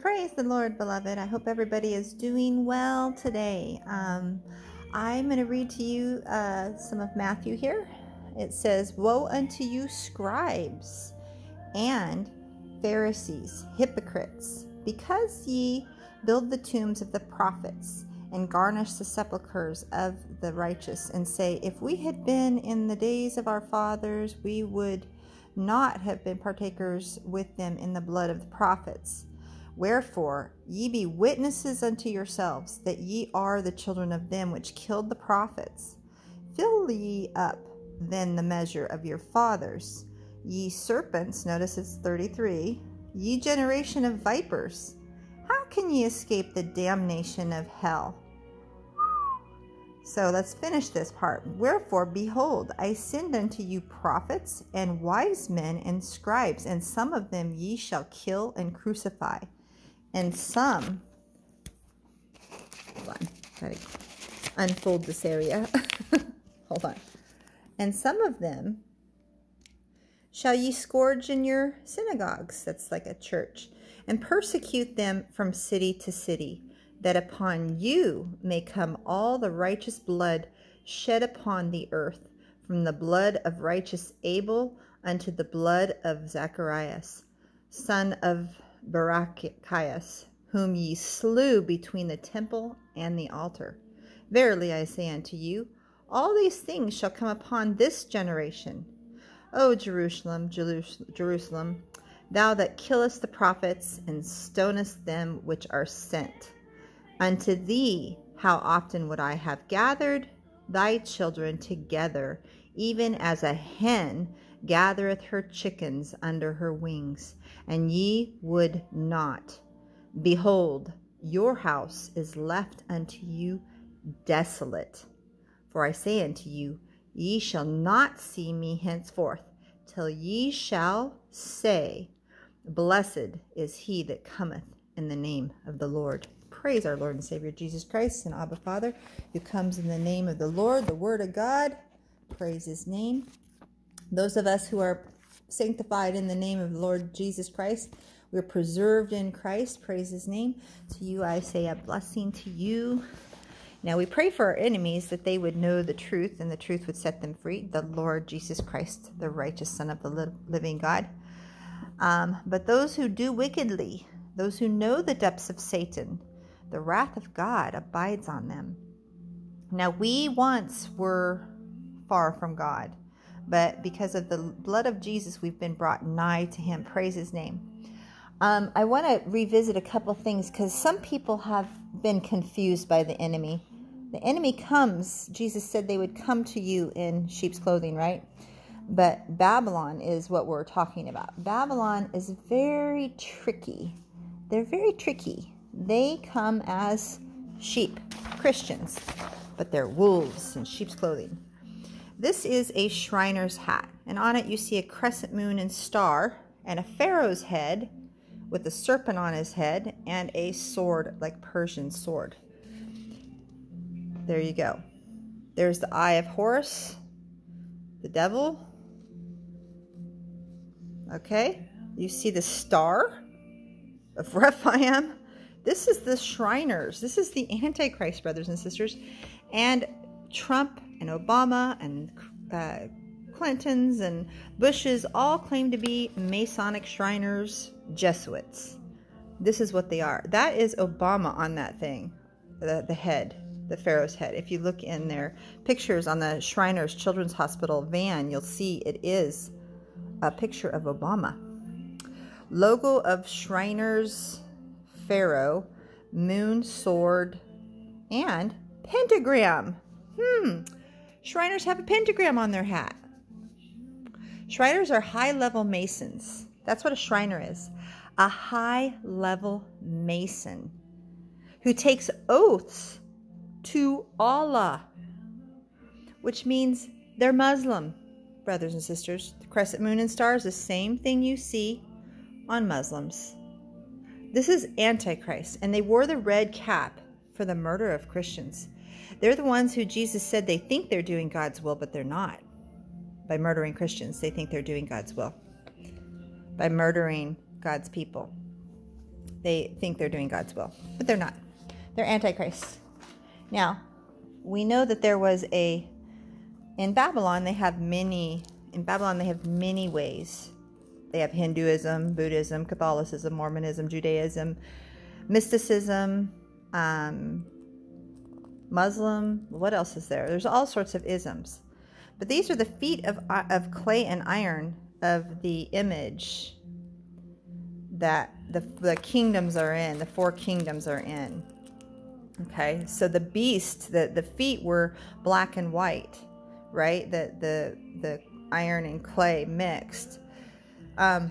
Praise the Lord, beloved. I hope everybody is doing well today. Um, I'm going to read to you uh, some of Matthew here. It says, Woe unto you, scribes and Pharisees, hypocrites, because ye build the tombs of the prophets and garnish the sepulchres of the righteous, and say, If we had been in the days of our fathers, we would not have been partakers with them in the blood of the prophets. Wherefore, ye be witnesses unto yourselves that ye are the children of them which killed the prophets. Fill ye up then the measure of your fathers. Ye serpents, notice it's 33, ye generation of vipers, how can ye escape the damnation of hell? So let's finish this part. Wherefore, behold, I send unto you prophets and wise men and scribes, and some of them ye shall kill and crucify and some. Hold on gotta unfold this area. Hold on. And some of them shall ye scourge in your synagogues that's like a church and persecute them from city to city that upon you may come all the righteous blood shed upon the earth from the blood of righteous abel unto the blood of zacharias son of Barachias, whom ye slew between the temple and the altar. Verily I say unto you, all these things shall come upon this generation. O Jerusalem, Jerusalem, thou that killest the prophets and stonest them which are sent. Unto thee how often would I have gathered thy children together, even as a hen gathereth her chickens under her wings, and ye would not. Behold, your house is left unto you desolate. For I say unto you, ye shall not see me henceforth, till ye shall say, Blessed is he that cometh in the name of the Lord. Praise our Lord and Savior Jesus Christ and Abba Father, who comes in the name of the Lord, the Word of God. Praise his name. Those of us who are sanctified in the name of Lord Jesus Christ, we're preserved in Christ. Praise his name. To you, I say a blessing to you. Now we pray for our enemies that they would know the truth and the truth would set them free. The Lord Jesus Christ, the righteous Son of the living God. Um, but those who do wickedly, those who know the depths of Satan, the wrath of God abides on them. Now we once were far from God but because of the blood of Jesus, we've been brought nigh to him. Praise his name. Um, I want to revisit a couple things because some people have been confused by the enemy. The enemy comes, Jesus said they would come to you in sheep's clothing, right? But Babylon is what we're talking about. Babylon is very tricky. They're very tricky. They come as sheep, Christians, but they're wolves in sheep's clothing. This is a Shriner's hat, and on it you see a crescent moon and star, and a pharaoh's head with a serpent on his head, and a sword like Persian sword. There you go. There's the eye of Horus, the devil. Okay, you see the star of Rephaim. This is the Shriners. This is the Antichrist, brothers and sisters. And Trump and Obama and uh, Clintons and Bushes all claim to be Masonic Shriners Jesuits. This is what they are. That is Obama on that thing, the, the head, the Pharaoh's head. If you look in their pictures on the Shriners Children's Hospital van, you'll see it is a picture of Obama. Logo of Shriners Pharaoh, moon, sword, and pentagram. Hmm, Shriners have a pentagram on their hat. Shriners are high level masons. That's what a Shriner is a high level mason who takes oaths to Allah, which means they're Muslim, brothers and sisters. The crescent moon and stars, the same thing you see on Muslims. This is Antichrist, and they wore the red cap for the murder of Christians. They're the ones who Jesus said they think they're doing God's will, but they're not. By murdering Christians, they think they're doing God's will. By murdering God's people. they think they're doing God's will, but they're not. They're antichrist. Now, we know that there was a in Babylon they have many in Babylon they have many ways. They have Hinduism, Buddhism, Catholicism, Mormonism, Judaism, mysticism, um, Muslim. What else is there? There's all sorts of isms. But these are the feet of, of clay and iron of the image that the, the kingdoms are in, the four kingdoms are in. Okay, so the beast, the, the feet were black and white, right? The, the, the iron and clay mixed. Um,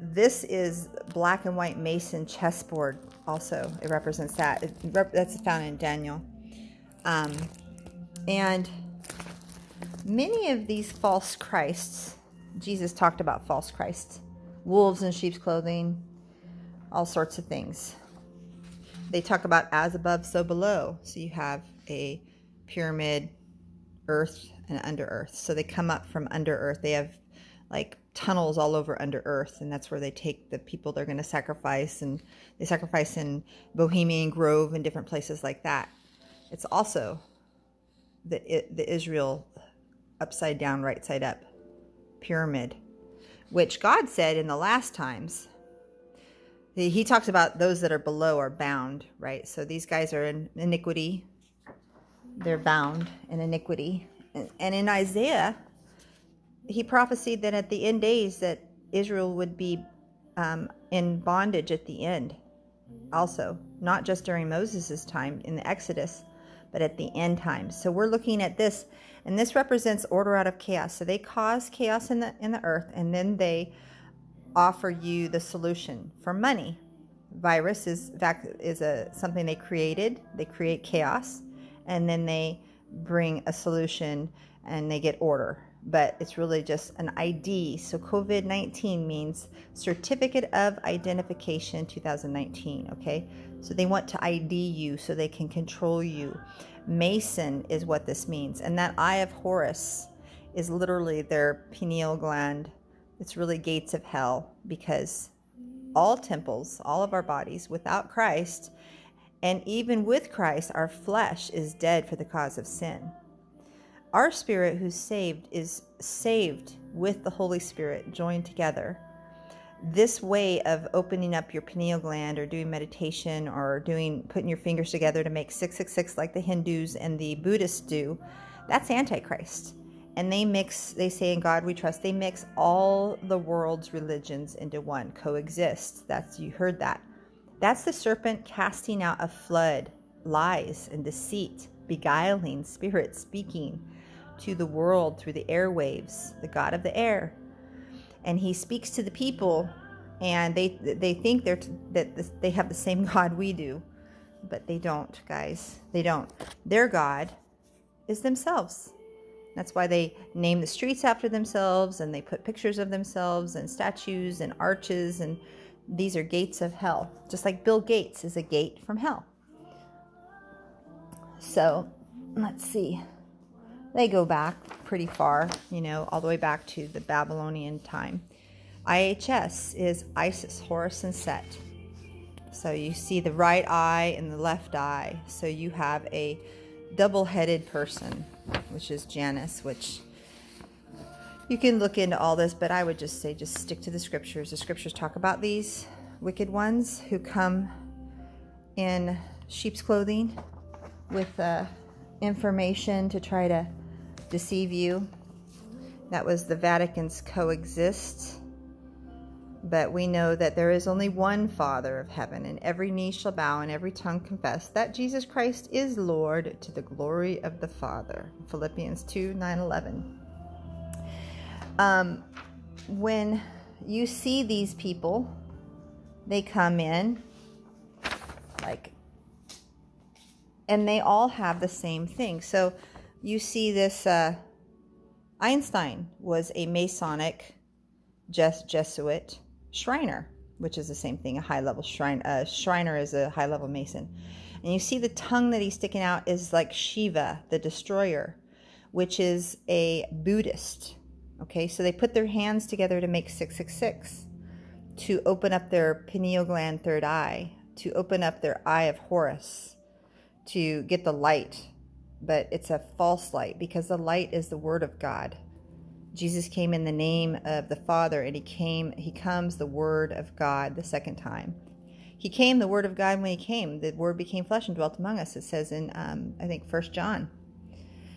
this is black and white mason chessboard also. It represents that. It rep that's found in Daniel. Um, and many of these false Christs, Jesus talked about false Christs, wolves in sheep's clothing, all sorts of things. They talk about as above, so below. So you have a pyramid, earth, and under earth. So they come up from under earth. They have like tunnels all over under earth, and that's where they take the people they're going to sacrifice. And they sacrifice in Bohemian Grove and different places like that. It's also the, the Israel upside down, right side up pyramid, which God said in the last times he talks about those that are below are bound, right? So these guys are in iniquity. They're bound in iniquity. And in Isaiah, he prophesied that at the end days that Israel would be um, in bondage at the end also, not just during Moses' time in the Exodus, but at the end times. So we're looking at this, and this represents order out of chaos. So they cause chaos in the in the earth, and then they offer you the solution for money. Virus is is a something they created. They create chaos, and then they bring a solution and they get order. But it's really just an ID. So COVID 19 means Certificate of Identification 2019. Okay. So they want to ID you so they can control you. Mason is what this means. And that Eye of Horus is literally their pineal gland it's really gates of hell because all temples, all of our bodies without Christ, and even with Christ, our flesh is dead for the cause of sin. Our spirit, who's saved, is saved with the Holy Spirit joined together. This way of opening up your pineal gland or doing meditation or doing putting your fingers together to make 666 like the Hindus and the Buddhists do, that's antichrist. And they mix they say in god we trust they mix all the world's religions into one coexist. That's you heard that. That's the serpent casting out a flood lies and deceit beguiling spirits speaking to the world through the airwaves the god of the air and he speaks to the people and they they think they're that they have the same god we do but they don't guys they don't their god is themselves that's why they name the streets after themselves and they put pictures of themselves and statues and arches and these are gates of hell. Just like Bill Gates is a gate from hell. So, let's see. They go back pretty far, you know, all the way back to the Babylonian time. IHS is Isis, Horus, and Set. So you see the right eye and the left eye. So you have a double-headed person which is Janus, which you can look into all this, but I would just say just stick to the scriptures. The scriptures talk about these wicked ones who come in sheep's clothing with uh, information to try to deceive you. That was the Vatican's coexist but we know that there is only one Father of heaven, and every knee shall bow and every tongue confess that Jesus Christ is Lord to the glory of the Father. Philippians 2 9 11. Um, when you see these people, they come in like, and they all have the same thing. So you see this, uh, Einstein was a Masonic Jesuit Shriner, which is the same thing, a high level shrine. Uh, Shriner is a high level Mason. And you see the tongue that he's sticking out is like Shiva, the destroyer, which is a Buddhist. Okay, so they put their hands together to make 666 to open up their pineal gland third eye. to open up their eye of Horus to get the light, but it's a false light because the light is the word of God. Jesus came in the name of the Father and he came he comes the word of God the second time. He came the word of God when he came. The word became flesh and dwelt among us. It says in um, I think First John.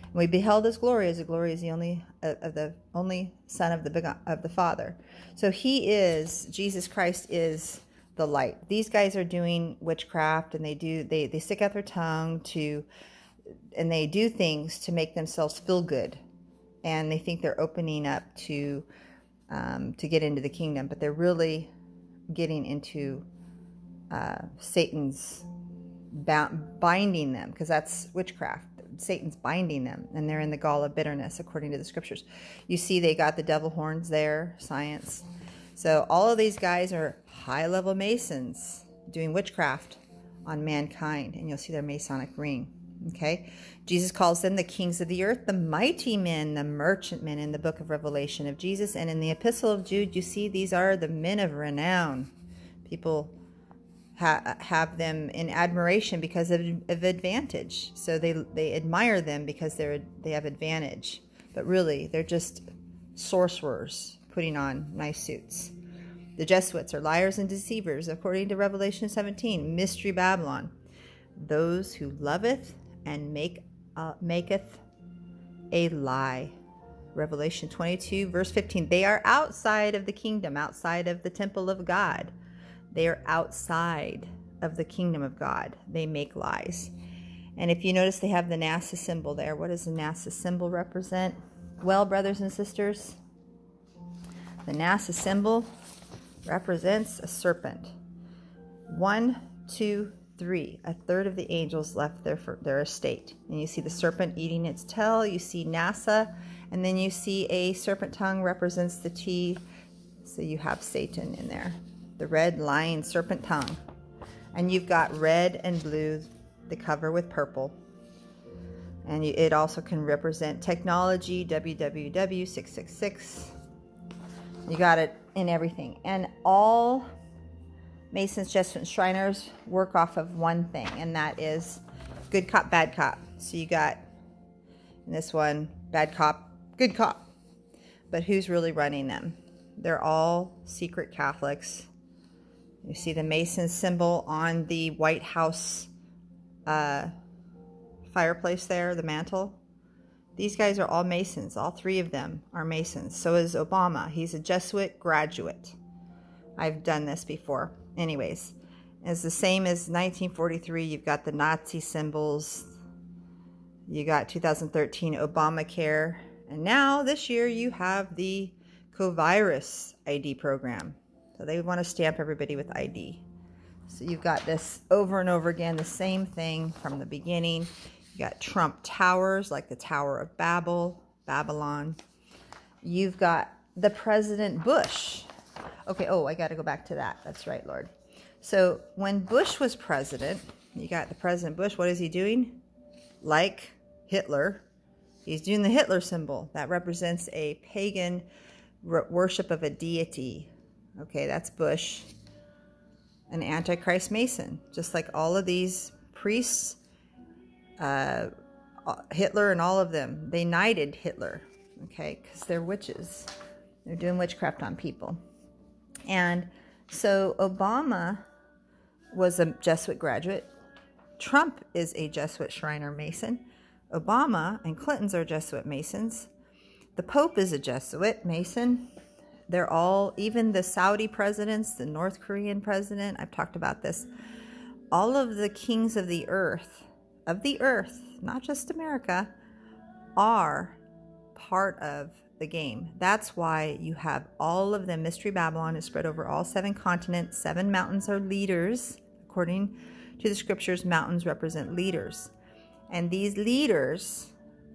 And we beheld his glory as the glory is the only uh, of the only son of the of the Father. So he is Jesus Christ is the light. These guys are doing witchcraft and they do they they stick out their tongue to and they do things to make themselves feel good and they think they're opening up to um, to get into the kingdom, but they're really getting into uh, Satan's binding them because that's witchcraft. Satan's binding them, and they're in the gall of bitterness, according to the scriptures. You see, they got the devil horns there, science. So all of these guys are high-level masons doing witchcraft on mankind, and you'll see their Masonic ring. Okay, Jesus calls them the kings of the earth, the mighty men, the merchantmen in the book of Revelation of Jesus. And in the epistle of Jude, you see these are the men of renown. People ha- have them in admiration because of, of advantage. So they, they admire them because they're, they have advantage. But really, they're just sorcerers putting on nice suits. The Jesuits are liars and deceivers, according to Revelation 17, Mystery Babylon. Those who loveth and make uh, maketh a lie. Revelation 22, verse 15. They are outside of the kingdom, outside of the temple of God. They are outside of the kingdom of God. They make lies. And if you notice, they have the NASA symbol there. What does the NASA symbol represent? Well, brothers and sisters, the NASA symbol represents a serpent. One, two, three. A third of the angels left their, their estate. And you see the serpent eating its tail. You see NASA. And then you see a serpent tongue represents the T. So you have Satan in there. The red lion serpent tongue. And you've got red and blue, the cover with purple. And it also can represent technology, WWW666. You got it in everything. And all Masons, Jesuits, Shriners work off of one thing, and that is good cop, bad cop. So you got in this one, bad cop, good cop. But who's really running them? They're all secret Catholics. You see the Mason symbol on the White House uh, fireplace there, the mantle. These guys are all Masons. All three of them are Masons. So is Obama. He's a Jesuit graduate. I've done this before anyways, it's the same as 1943. You've got the Nazi symbols. You got 2013 Obamacare. And now this year you have the CoVirus ID program. So they want to stamp everybody with ID. So you've got this over and over again, the same thing from the beginning. You got Trump towers like the Tower of Babel, Babylon. You've got the President Bush Okay, oh, I got to go back to that. That's right, Lord. So when Bush was president, you got the President Bush, what is he doing? Like Hitler, he's doing the Hitler symbol. That represents a pagan worship of a deity. Okay, that's Bush, an Antichrist Mason. Just like all of these priests, uh, Hitler and all of them, they knighted Hitler, okay, because they're witches. They're doing witchcraft on people. And so Obama was a Jesuit graduate. Trump is a Jesuit Shriner Mason. Obama and Clinton's are Jesuit Masons. The Pope is a Jesuit Mason. They're all, even the Saudi presidents, the North Korean president, I've talked about this. All of the kings of the earth, of the earth, not just America, are part of the game. That's why you have all of them. Mystery Babylon is spread over all seven continents. Seven mountains are leaders. According to the scriptures, mountains represent leaders. And these leaders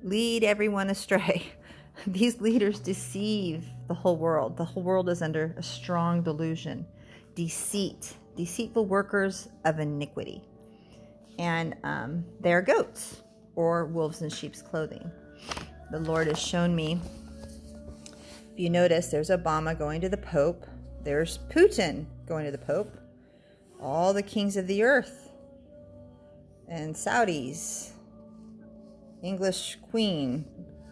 lead everyone astray. these leaders deceive the whole world. The whole world is under a strong delusion, deceit, deceitful workers of iniquity. And um, they're goats or wolves in sheep's clothing. The Lord has shown me if you notice, there's Obama going to the Pope. There's Putin going to the Pope. all the kings of the earth and Saudis, English queen.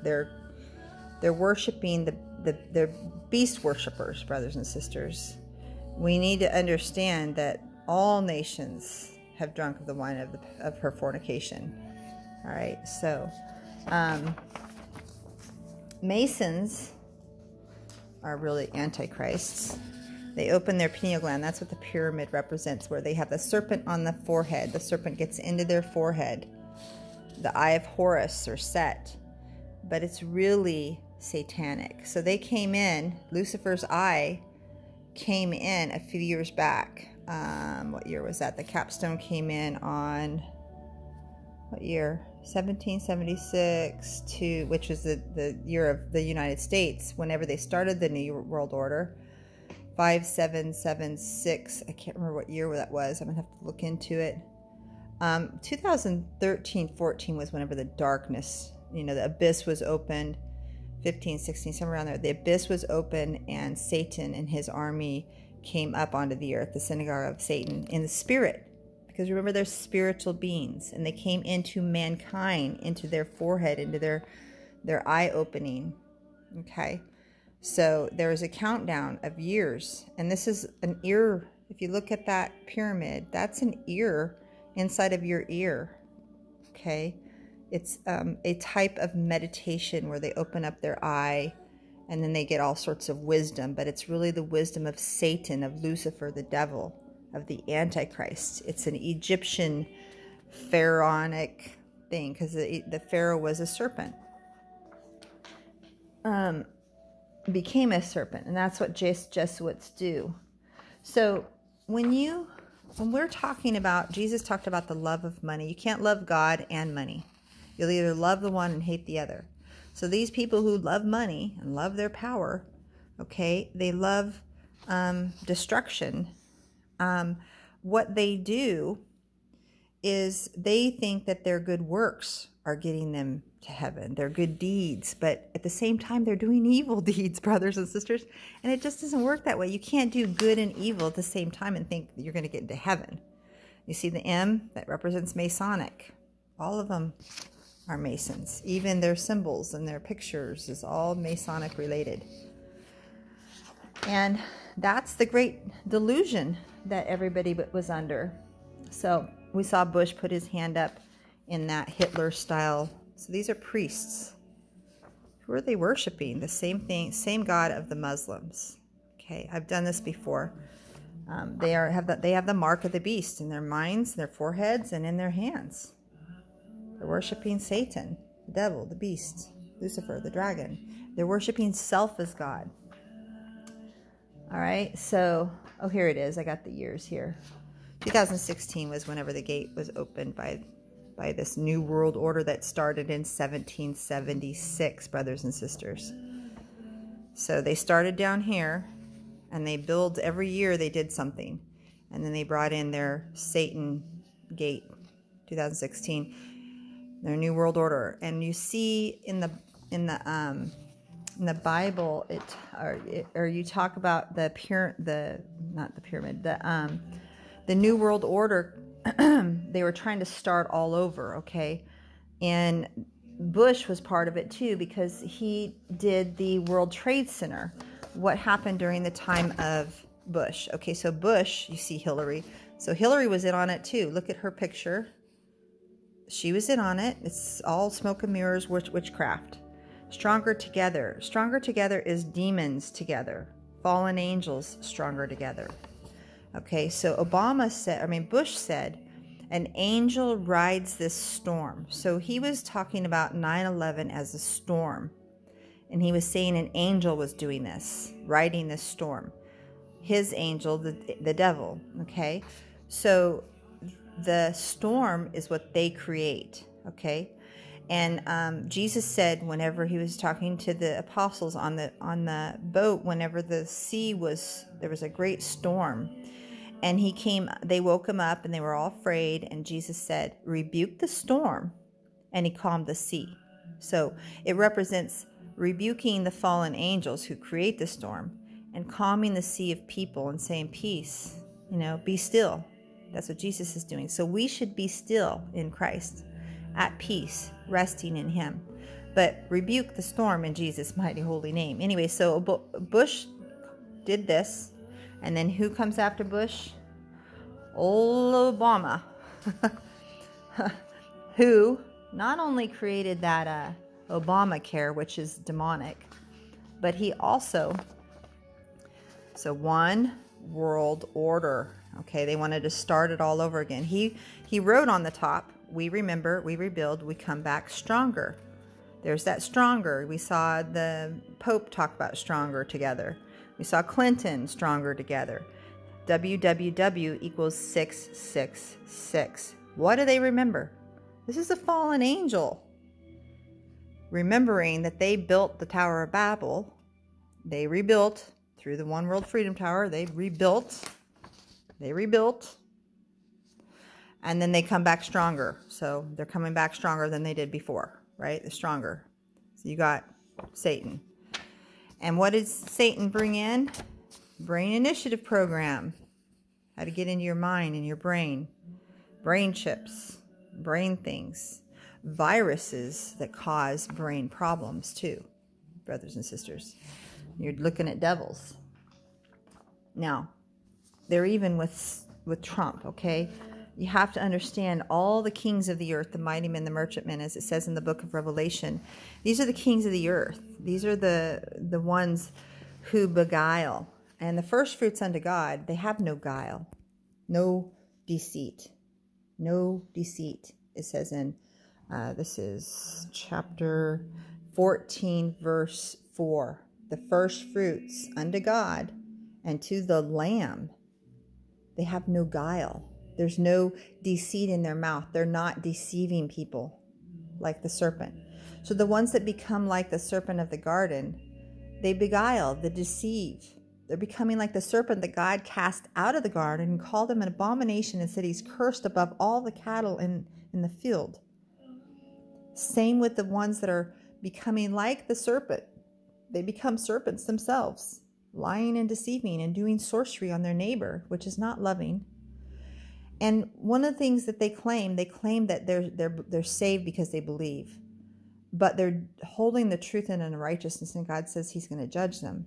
They're they're worshiping the, the they're beast worshippers, brothers and sisters. We need to understand that all nations have drunk of the wine of, the, of her fornication. All right, so um, Masons are really antichrists. They open their pineal gland. That's what the pyramid represents, where they have the serpent on the forehead. The serpent gets into their forehead. The eye of Horus or Set. But it's really satanic. So they came in, Lucifer's eye came in a few years back. Um, what year was that? The capstone came in on what year? 1776 to which was the, the year of the United States whenever they started the New World Order. 5776 I can't remember what year that was. I'm gonna have to look into it. Um, 2013 14 was whenever the darkness you know the abyss was opened. 15 16 somewhere around there the abyss was open and Satan and his army came up onto the earth the synagogue of Satan in the spirit because remember they're spiritual beings and they came into mankind into their forehead into their their eye opening okay? So there is a countdown of years and this is an ear if you look at that pyramid that's an ear inside of your ear okay? It's um, a type of meditation where they open up their eye and then they get all sorts of wisdom but it's really the wisdom of satan of lucifer the devil of the Antichrist. It's an Egyptian pharaonic thing because the, the pharaoh was a serpent. Um, became a serpent, and that's what Jesuits do. So when you when we're talking about Jesus talked about the love of money, you can't love God and money. You'll either love the one and hate the other. So these people who love money and love their power, okay, they love um, destruction um, what they do is they think that their good works are getting them to heaven, their good deeds, but at the same time, they're doing evil deeds, brothers and sisters. And it just doesn't work that way. You can't do good and evil at the same time and think you're going to get into heaven. You see the M that represents Masonic. All of them are Masons. Even their symbols and their pictures is all Masonic related. And that's the great delusion that everybody was under. So we saw Bush put his hand up in that Hitler style. So these are priests. Who are they worshiping? The same thing, same God of the Muslims. Okay, I've done this before. Um, they are have the, they have the mark of the beast in their minds, their foreheads, and in their hands. They're worshiping Satan, the devil, the beast, Lucifer, the dragon. They're worshiping self as God. All right, so Oh, here it is. I got the years here. 2016 was whenever the gate was opened by by this new world order that started in 1776, brothers and sisters. So they started down here and they build every year they did something. And then they brought in their Satan gate 2016 their new world order and you see in the in the um in the Bible, it or, it, or you talk about the pure the not the pyramid the um the New World Order. they were trying to start all over, okay, and Bush was part of it too because he did the World Trade Center. What happened during the time of Bush? Okay, so Bush, you see Hillary. So Hillary was in on it too. Look at her picture. She was in on it. It's all smoke and mirrors, witch, witchcraft. Stronger together. Stronger together is demons together. Fallen angels stronger together. Okay, so Obama said, I mean, Bush said, an angel rides this storm. So he was talking about 9 11 as a storm. And he was saying an angel was doing this, riding this storm. His angel, the, the devil. Okay, so the storm is what they create. Okay, and um, Jesus said, whenever he was talking to the apostles on the on the boat, whenever the sea was there was a great storm, and he came, they woke him up, and they were all afraid. And Jesus said, "Rebuke the storm," and he calmed the sea. So it represents rebuking the fallen angels who create the storm and calming the sea of people and saying, "Peace, you know, be still, That's what Jesus is doing. So we should be still in Christ, at peace, resting in Him. But rebuke the storm in Jesus' mighty holy name. Anyway, so Bush did this. And then who comes after Bush? Old Obama. who not only created that uh, Obamacare, which is demonic, but he also, so one world order. Okay, they wanted to start it all over again. He he wrote on the top, we remember, we rebuild, we come back stronger. There's that stronger. We saw the Pope talk about stronger together. We saw Clinton stronger together. WWW equals 666. What do they remember? This is a fallen angel. Remembering that they built the Tower of Babel, they rebuilt through the One World Freedom Tower, they rebuilt, they rebuilt, and then they come back stronger. So they're coming back stronger than they did before, right? They're stronger. So you got Satan. And what did Satan bring in? Brain Initiative Program. How to get into your mind and your brain. Brain chips, brain things, viruses that cause brain problems too, brothers and sisters. You're looking at devils. Now, they're even with with Trump, okay? You have to understand all the kings of the earth, the mighty men, the merchantmen, as it says in the book of Revelation. These are the kings of the earth. These are the the ones who beguile. And the first fruits unto God, they have no guile, no deceit, no deceit. It says in uh, this is chapter 14, verse 4. The first fruits unto God and to the Lamb, they have no guile there's no deceit in their mouth. They're not deceiving people like the serpent. So the ones that become like the serpent of the garden, they beguile, they deceive. They're becoming like the serpent that God cast out of the garden and called him an abomination and said he's cursed above all the cattle in, in the field. Same with the ones that are becoming like the serpent. They become serpents themselves, lying and deceiving and doing sorcery on their neighbor, which is not loving and one of the things that they claim, they claim that they're they're they're saved because they believe, but they're holding the truth in unrighteousness, and God says He's going to judge them.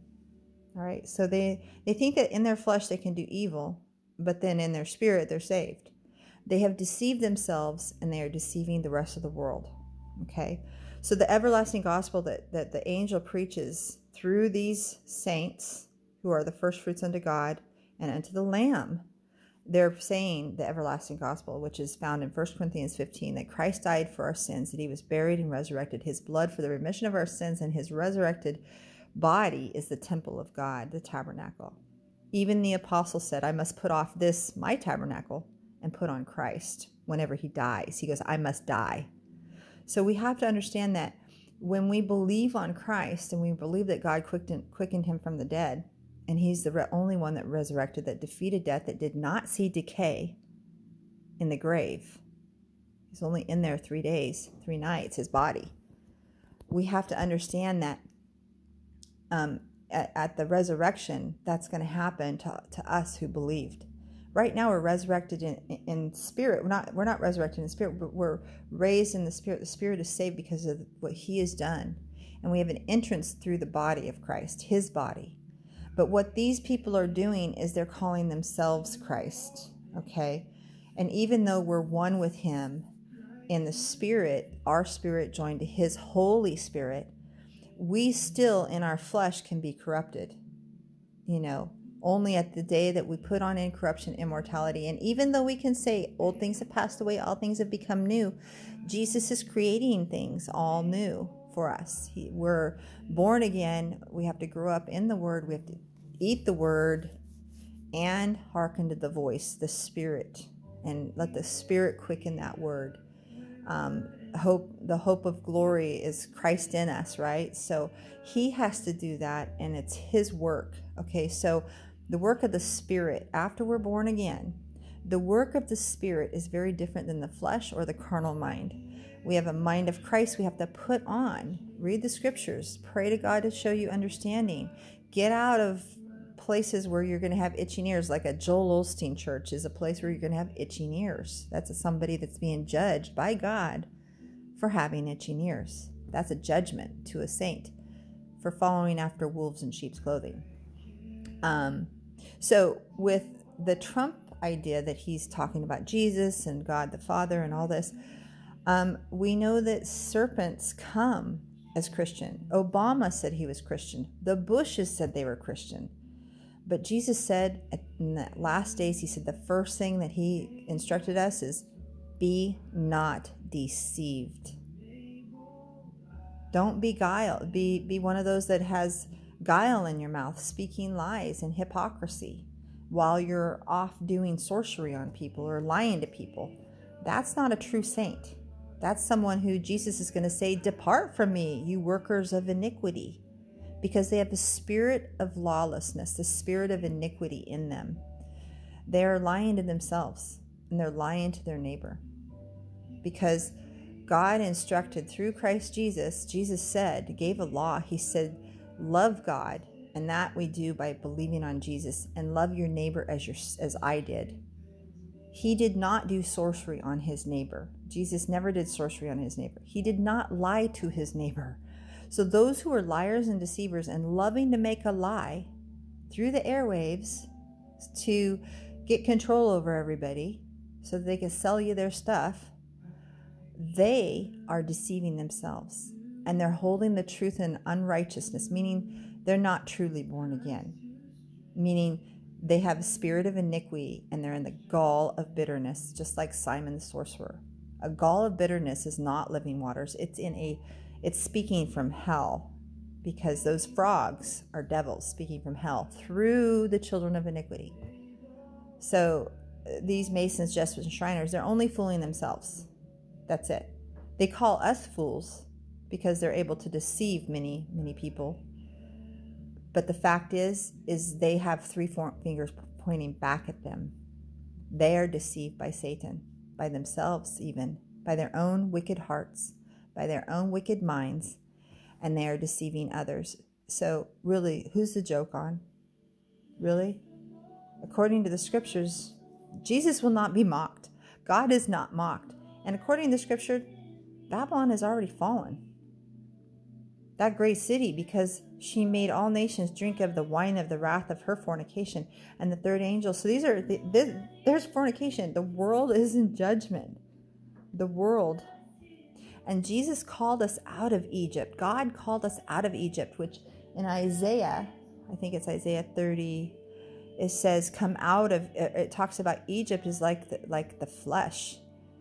All right, so they they think that in their flesh they can do evil, but then in their spirit they're saved. They have deceived themselves, and they are deceiving the rest of the world. Okay, so the everlasting gospel that that the angel preaches through these saints, who are the first fruits unto God and unto the Lamb they're saying the everlasting gospel, which is found in 1 Corinthians 15, that Christ died for our sins, that he was buried and resurrected, his blood for the remission of our sins, and his resurrected body is the temple of God, the tabernacle. Even the apostle said, I must put off this, my tabernacle, and put on Christ whenever he dies. He goes, I must die. So we have to understand that when we believe on Christ and we believe that God quickened, quickened him from the dead, and he's the only one that resurrected, that defeated death, that did not see decay in the grave. He's only in there three days, three nights, his body. We have to understand that um, at, at, the resurrection, that's going to happen to, to us who believed. Right now, we're resurrected in, in spirit. We're not, we're not resurrected in spirit, but we're raised in the spirit. The spirit is saved because of what he has done. And we have an entrance through the body of Christ, his body. But what these people are doing is they're calling themselves Christ, okay? And even though we're one with Him in the Spirit, our spirit joined to His Holy Spirit, we still in our flesh can be corrupted. You know, only at the day that we put on incorruption, immortality. And even though we can say old things have passed away, all things have become new, Jesus is creating things all new for us. He, we're born again. We have to grow up in the Word. We have to eat the Word and hearken to the voice, the Spirit, and let the Spirit quicken that Word. Um, hope the hope of glory is Christ in us, right? So He has to do that, and it's His work. Okay, so the work of the Spirit after we're born again. The work of the Spirit is very different than the flesh or the carnal mind. We have a mind of Christ we have to put on. Read the scriptures. Pray to God to show you understanding. Get out of places where you're going to have itching ears, like a Joel Osteen church is a place where you're going to have itching ears. That's a, somebody that's being judged by God for having itching ears. That's a judgment to a saint for following after wolves in sheep's clothing. Um, so, with the Trump idea that he's talking about Jesus and God the Father and all this, um, we know that serpents come as Christian. Obama said he was Christian. The Bushes said they were Christian. But Jesus said in the last days, he said the first thing that he instructed us is be not deceived. Don't be guile. Be be one of those that has guile in your mouth, speaking lies and hypocrisy while you're off doing sorcery on people or lying to people. That's not a true saint. That's someone who Jesus is going to say, Depart from me, you workers of iniquity, because they have the spirit of lawlessness, the spirit of iniquity in them. They are lying to themselves and they're lying to their neighbor. Because God instructed through Christ Jesus, Jesus said, gave a law. He said, Love God, and that we do by believing on Jesus, and love your neighbor as, your, as I did. He did not do sorcery on his neighbor. Jesus never did sorcery on his neighbor. He did not lie to his neighbor. So, those who are liars and deceivers and loving to make a lie through the airwaves to get control over everybody so that they can sell you their stuff, they are deceiving themselves and they're holding the truth in unrighteousness, meaning they're not truly born again, meaning they have a spirit of iniquity and they're in the gall of bitterness, just like Simon the sorcerer. A gall of bitterness is not living waters. It's in a it's speaking from hell because those frogs are devils speaking from hell through the children of iniquity. So uh, these masons, Jesuits, and Shriners, they're only fooling themselves. That's it. They call us fools because they're able to deceive many, many people but the fact is, is they have three fingers pointing back at them. They are deceived by Satan, by themselves even, by their own wicked hearts, by their own wicked minds, and they are deceiving others. So really, who's the joke on? Really? According to the scriptures, Jesus will not be mocked. God is not mocked. And according to the scripture, Babylon has already fallen that great city because she made all nations drink of the wine of the wrath of her fornication and the third angel. So these are this, there's fornication. The world is in judgment. The world. And jesus called us out of egypt. God called us out of egypt which in isaiah i think it's isaiah 30 it says come out of it talks about egypt is like the, like the flesh.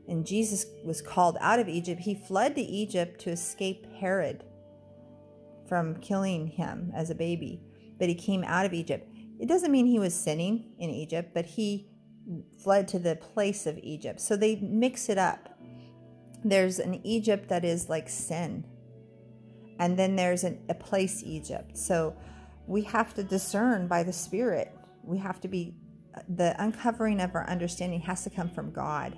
And jesus was called out of egypt. He fled to egypt to escape herod from killing him as a baby, but he came out of Egypt. It doesn't mean he was sinning in Egypt, but he fled to the place of Egypt. So they mix it up. There's an Egypt that is like sin, and then there's an, a place Egypt. So we have to discern by the Spirit. We have to be, the uncovering of our understanding has to come from God.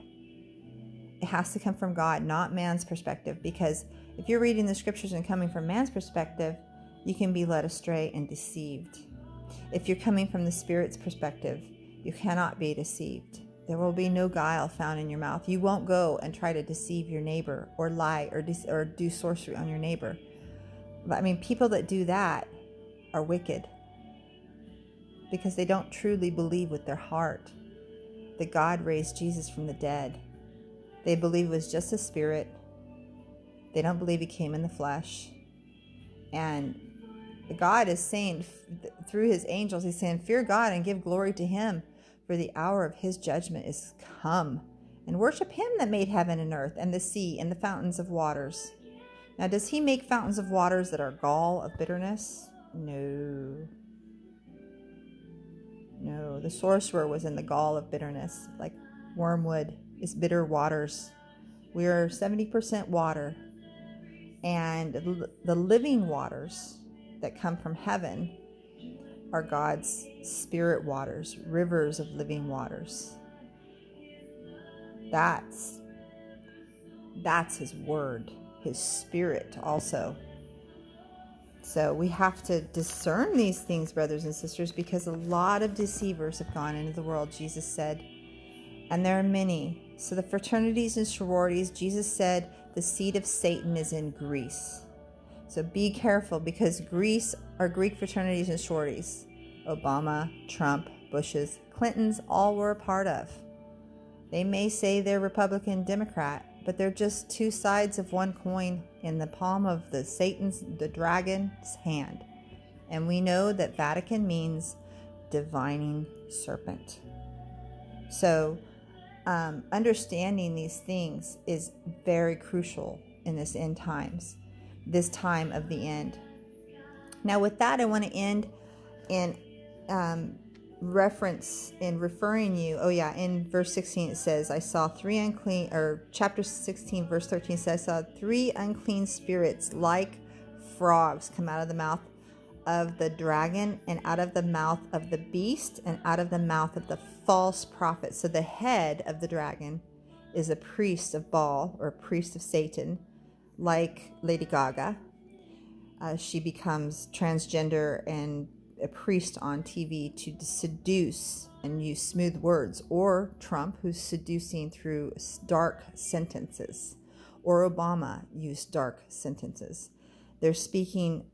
It has to come from God, not man's perspective, because if you're reading the scriptures and coming from man's perspective, you can be led astray and deceived. If you're coming from the Spirit's perspective, you cannot be deceived. There will be no guile found in your mouth. You won't go and try to deceive your neighbor or lie or, de- or do sorcery on your neighbor. But I mean, people that do that are wicked because they don't truly believe with their heart that God raised Jesus from the dead. They believe it was just a spirit they don't believe he came in the flesh. And God is saying through his angels, he's saying, Fear God and give glory to him, for the hour of his judgment is come. And worship him that made heaven and earth and the sea and the fountains of waters. Now, does he make fountains of waters that are gall of bitterness? No. No, the sorcerer was in the gall of bitterness, like wormwood is bitter waters. We are 70% water, and the living waters that come from heaven are God's spirit waters, rivers of living waters. That's that's his word, his spirit also. So we have to discern these things, brothers and sisters, because a lot of deceivers have gone into the world, Jesus said, and there are many. So the fraternities and sororities, Jesus said, the seat of Satan is in Greece. So be careful because Greece are Greek fraternities and sororities. Obama, Trump, Bush's, Clinton's all were a part of. They may say they're Republican Democrat, but they're just two sides of one coin in the palm of the Satan's, the dragon's hand. And we know that Vatican means divining serpent. So, um, understanding these things is very crucial in this end times, this time of the end. Now, with that, I want to end in um, reference in referring you oh yeah in verse 16 it says i saw three unclean or chapter 16 verse 13 says i saw three unclean spirits like frogs come out of the mouth of the dragon and out of the mouth of the beast and out of the mouth of the false prophet. So the head of the dragon is a priest of baal or priest of satan like lady gaga. Uh, she becomes transgender and a priest on TV to seduce and use smooth words, or Trump, who's seducing through dark sentences, or Obama used dark sentences. They're speaking,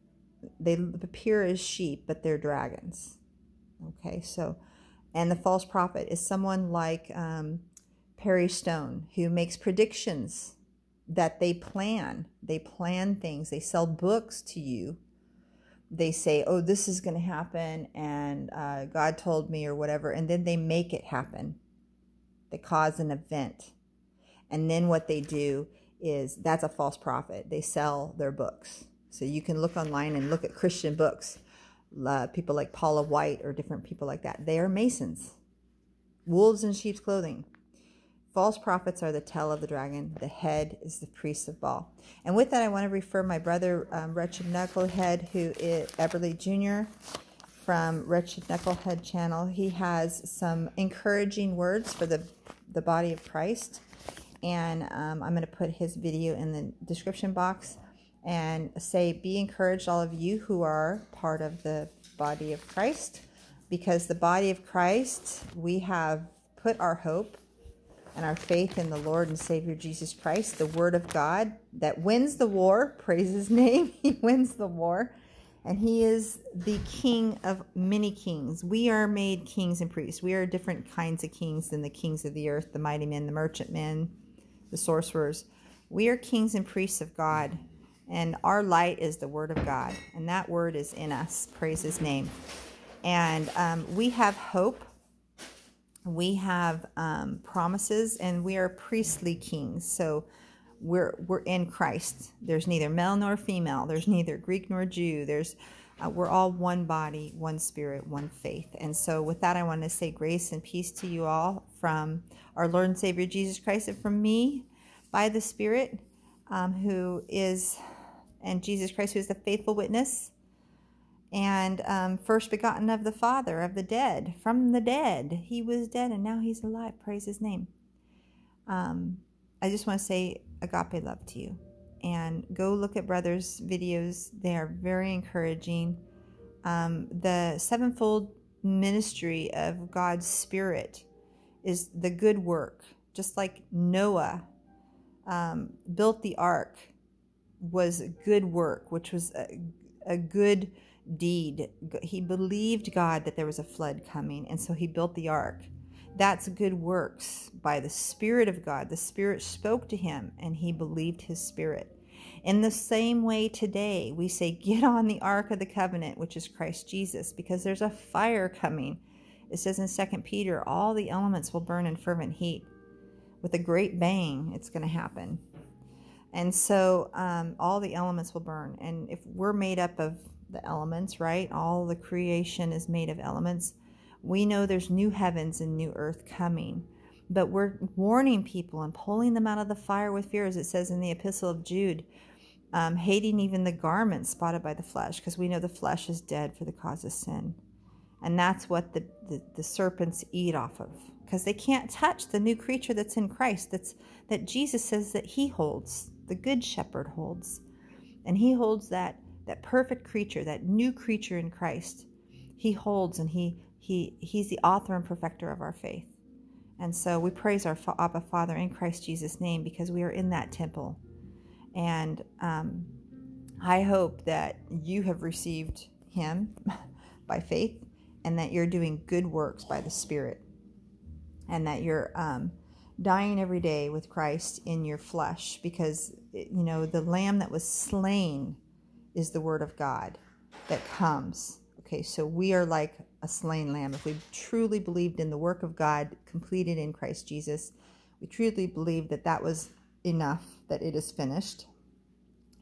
they appear as sheep, but they're dragons. Okay, so, and the false prophet is someone like um, Perry Stone, who makes predictions that they plan. They plan things, they sell books to you they say, oh, this is going to happen and uh, God told me or whatever, and then they make it happen. They cause an event. And then what they do is that's a false prophet. They sell their books. So you can look online and look at Christian books. Uh, people like Paula White or different people like that. They are Masons. Wolves in sheep's clothing. False prophets are the tail of the dragon. The head is the priest of Baal. And with that, I want to refer my brother, um, Wretched Knucklehead, who is Everly Jr. from Wretched Knucklehead channel. He has some encouraging words for the, the body of Christ. And um, I'm going to put his video in the description box and say, Be encouraged, all of you who are part of the body of Christ, because the body of Christ, we have put our hope and our faith in the Lord and Savior Jesus Christ, the Word of God that wins the war. Praise His name. He wins the war. And He is the King of many kings. We are made kings and priests. We are different kinds of kings than the kings of the earth, the mighty men, the merchant men, the sorcerers. We are kings and priests of God. And our light is the Word of God. And that Word is in us. Praise His name. And um, we have hope we have um, promises and we are priestly kings so we're we're in christ there's neither male nor female there's neither greek nor jew there's uh, we're all one body one spirit one faith and so with that i want to say grace and peace to you all from our lord and savior jesus christ and from me by the spirit um, who is and jesus christ who is the faithful witness and um, first begotten of the Father of the dead, from the dead. He was dead and now he's alive. Praise his name. Um, I just want to say agape love to you. And go look at Brothers' videos, they are very encouraging. Um, the sevenfold ministry of God's Spirit is the good work, just like Noah um, built the ark was good work, which was a, a good deed. He believed God that there was a flood coming, and so he built the ark. That's good works by the Spirit of God. The Spirit spoke to him, and he believed his Spirit. In the same way, today, we say, Get on the ark of the covenant, which is Christ Jesus, because there's a fire coming. It says in Second Peter, all the elements will burn in fervent heat. With a great bang, it's going to happen. And so um, all the elements will burn. And if we're made up of the elements, right? All the creation is made of elements. We know there's new heavens and new earth coming, but we're warning people and pulling them out of the fire with fear, as it says in the Epistle of Jude, um, hating even the garment spotted by the flesh, because we know the flesh is dead for the cause of sin. And that's what the, the, the serpents eat off of, because they can't touch the new creature that's in Christ, that's that Jesus says that he holds, the good shepherd holds. And he holds that that perfect creature, that new creature in Christ, he holds and he he he's the author and perfecter of our faith. And so we praise our Abba Father in Christ Jesus' name because we are in that temple. And um, I hope that you have received him by faith and that you're doing good works by the Spirit and that you're um, dying every day with Christ in your flesh because, you know, the lamb that was slain is the word of God that comes. Okay, so we are like a slain lamb. If we truly believed in the work of God completed in Christ Jesus, we truly believe that that was enough, that it is finished,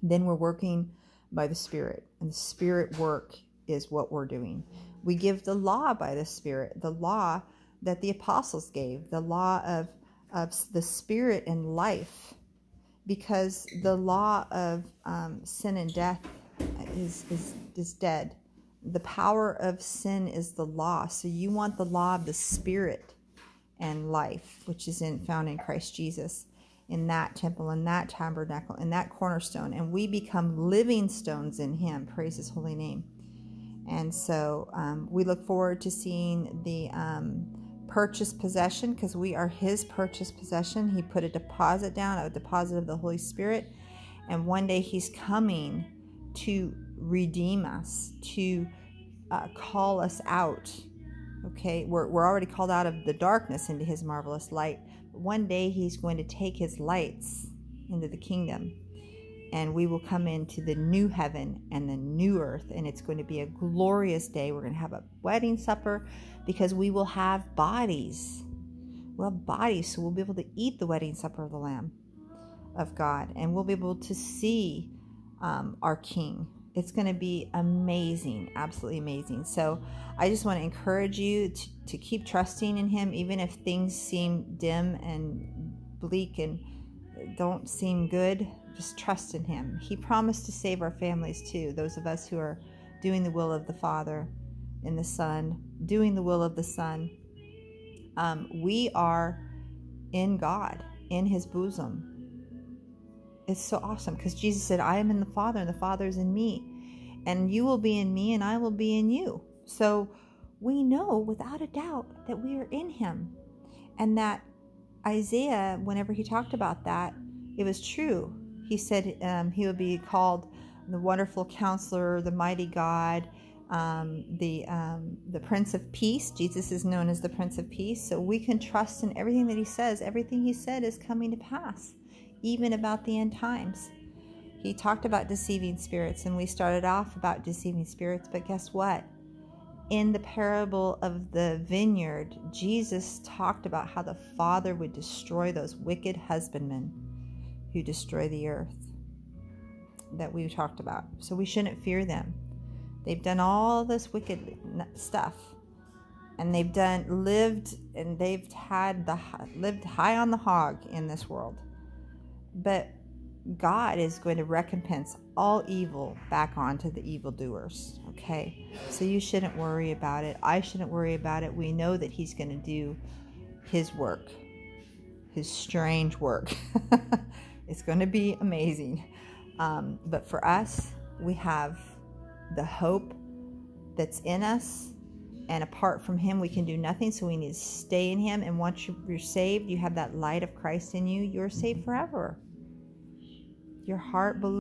then we're working by the Spirit. And the Spirit work is what we're doing. We give the law by the Spirit, the law that the apostles gave, the law of, of the Spirit and life, because the law of um, sin and death is, is, is dead. The power of sin is the law. So you want the law of the Spirit and life, which is in, found in Christ Jesus in that temple, in that tabernacle, in that cornerstone, and we become living stones in Him. Praise His holy name. And so um, we look forward to seeing the um, purchased possession because we are His purchased possession. He put a deposit down, a deposit of the Holy Spirit, and one day He's coming to redeem us, to uh, call us out. Okay, we're, we're already called out of the darkness into His marvelous light one day he's going to take his lights into the kingdom and we will come into the new heaven and the new earth and it's going to be a glorious day we're going to have a wedding supper because we will have bodies we'll have bodies so we'll be able to eat the wedding supper of the lamb of god and we'll be able to see um, our king it's going to be amazing, absolutely amazing. So I just want to encourage you to, to keep trusting in Him, even if things seem dim and bleak and don't seem good. Just trust in Him. He promised to save our families too, those of us who are doing the will of the Father and the Son, doing the will of the Son. Um, we are in God, in His bosom it's so awesome because Jesus said, I am in the Father and the Father is in me. And you will be in me and I will be in you. So we know without a doubt that we are in him. And that Isaiah, whenever he talked about that, it was true. He said um, he would be called the wonderful counselor, the mighty God, um, the um, the Prince of Peace. Jesus is known as the Prince of Peace, so we can trust in everything that He says. Everything He said is coming to pass even about the end times. He talked about deceiving spirits, and we started off about deceiving spirits, but guess what? In the parable of the vineyard, Jesus talked about how the Father would destroy those wicked husbandmen who destroy the earth that we talked about. So we shouldn't fear them. They've done all this wicked stuff and they've done lived and they've had the lived high on the hog in this world but God is going to recompense all evil back onto the evildoers. Okay? So you shouldn't worry about it. I shouldn't worry about it. We know that He's going to do His work, His strange work. it's going to be amazing. Um, but for us, we have the hope that's in us. And apart from Him, we can do nothing. So we need to stay in Him. And once you're saved, you have that light of Christ in you, you're saved forever your heart believes